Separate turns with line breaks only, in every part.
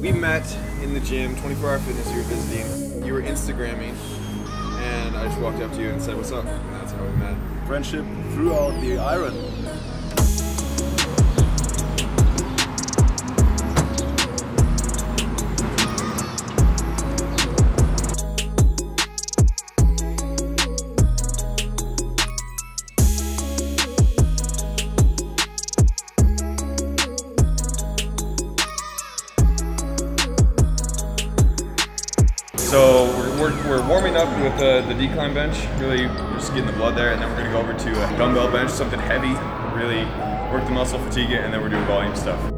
we met in the gym, 24 Hour Fitness. You were visiting. You were Instagramming, and I just walked up to you and said, "What's up?" And that's how we met.
Friendship throughout the iron.
So we're, we're, we're warming up with uh, the decline bench, really just getting the blood there, and then we're gonna go over to a dumbbell bench, something heavy, really work the muscle, fatigue it, and then we're doing volume stuff.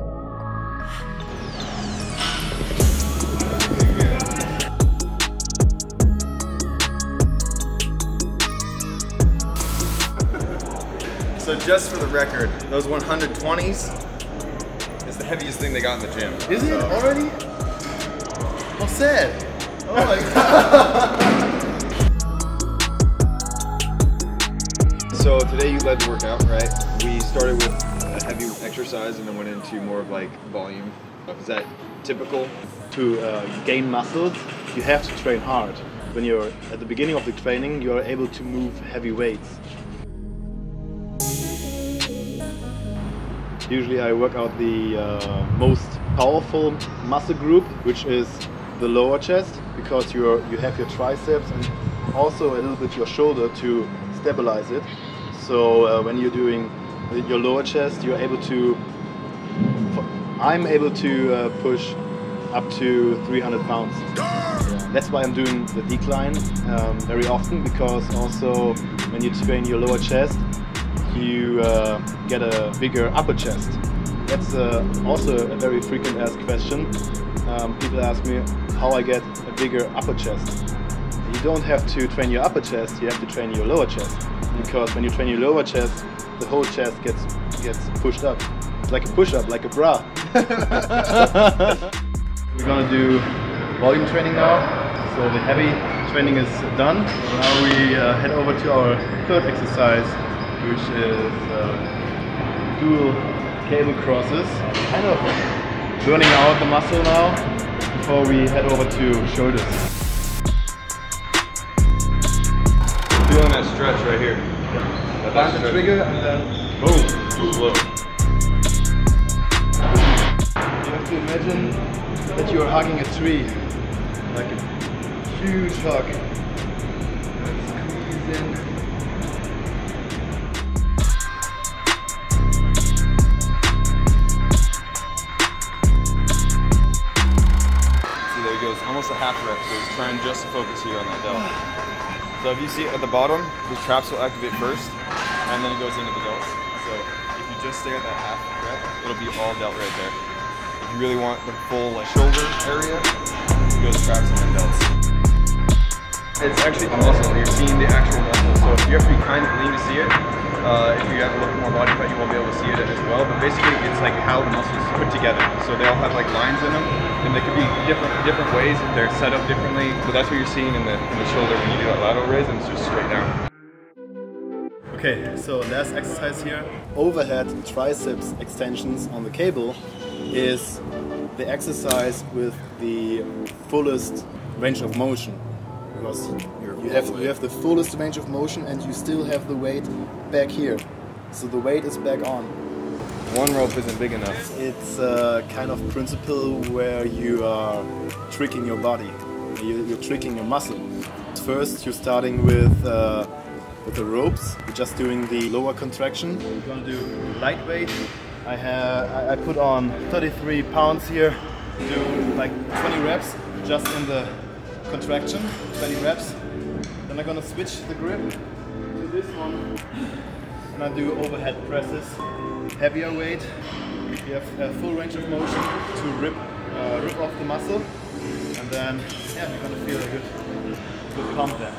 So just for the record, those 120s is the heaviest thing they got in the gym.
Is it
So-
already? How sad. Oh my god.
So today you led the workout, right? We started with a heavy exercise and then went into more of like volume. Is that typical?
to uh, gain muscles, you have to train hard. When you're at the beginning of the training, you are able to move heavy weights. Usually I work out the uh, most powerful muscle group, which is the lower chest, because you're, you have your triceps and also a little bit your shoulder to stabilize it. So uh, when you're doing your lower chest, you're able to I'm able to uh, push up to 300 pounds. That's why I'm doing the decline um, very often because also when you train your lower chest, you uh, get a bigger upper chest. That's uh, also a very frequent asked question. Um, people ask me how I get a bigger upper chest. You don't have to train your upper chest, you have to train your lower chest. Because when you train your lower chest, the whole chest gets gets pushed up. Like a push-up, like a bra. We're gonna do volume training now. So the heavy training is done. Now we uh, head over to our third exercise, which is uh, dual cable crosses. Kind of burning out the muscle now before we head over to shoulders.
Feeling that stretch right here.
Find the trigger and then boom.
Look.
You have to imagine that you are hugging a tree, like a huge hug. Squeeze in.
Almost a half rep. So he's trying just to focus here on that delt. So if you see at the bottom, his traps will activate first, and then it goes into the delts. So if you just stay at that half rep, it'll be all delt right there. If you really want the full like shoulder area, it goes traps and then delts. It's actually the muscle. You're seeing the actual muscle. So if you have to be kind of lean to see it, uh, if you have a little more body fat, you won't be able to see it as well. But basically, it's like how the muscles put together. So they all have like lines in them, and they could be different different ways. They're set up differently. But that's what you're seeing in the in the shoulder when you do that lateral raise, and it's just straight down.
Okay, so last exercise here. Overhead triceps extensions on the cable is the exercise with the fullest range of motion. Because you have, you have the fullest range of motion and you still have the weight back here. So the weight is back on.
One rope isn't big enough.
It's a kind of principle where you are tricking your body. You- You're tricking your muscle. First, you're starting with uh, with the ropes. You're just doing the lower contraction. We're gonna do lightweight. I have I- I put on 33 pounds here. Do like 20 reps just in the contraction. 20 reps. Then I'm gonna switch the grip to this one and I do overhead presses, heavier weight. You have a full range of motion to rip, uh, rip off the muscle, and then yeah, you're gonna feel a good, good pump there.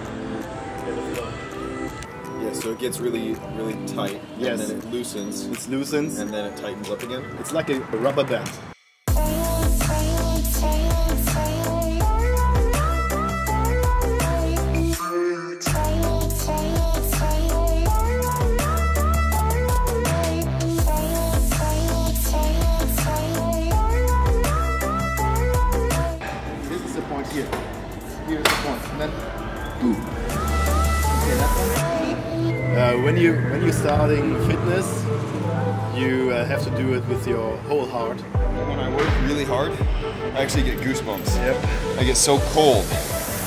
Get the flow.
Yeah, so it gets really really tight,
Yes.
and then it loosens,
It loosens.
and then it tightens up again.
It's like a rubber band. When you when you're starting fitness, you uh, have to do it with your whole heart.
When I work really hard, I actually get goosebumps.
Yep.
I get so cold.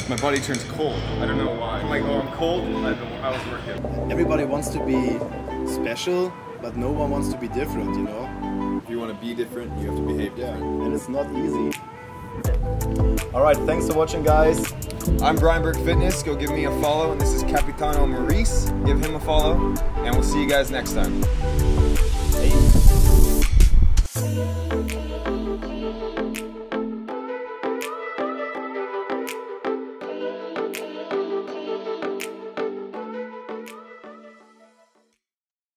My body turns cold. I don't know why. I'm like, oh, I'm cold. I, I was working.
Everybody wants to be special, but no one wants to be different, you know?
If you want to be different, you have to behave
Yeah,
different.
and it's not easy. Alright, thanks for watching guys.
I'm Bryan Burke Fitness. Go give me a follow. And this is Capitano Maurice. Give him a follow. And we'll see you guys next time.